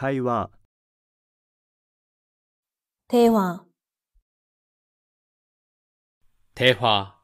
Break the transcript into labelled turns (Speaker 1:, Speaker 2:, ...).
Speaker 1: 会話、
Speaker 2: 대 화,
Speaker 3: 대화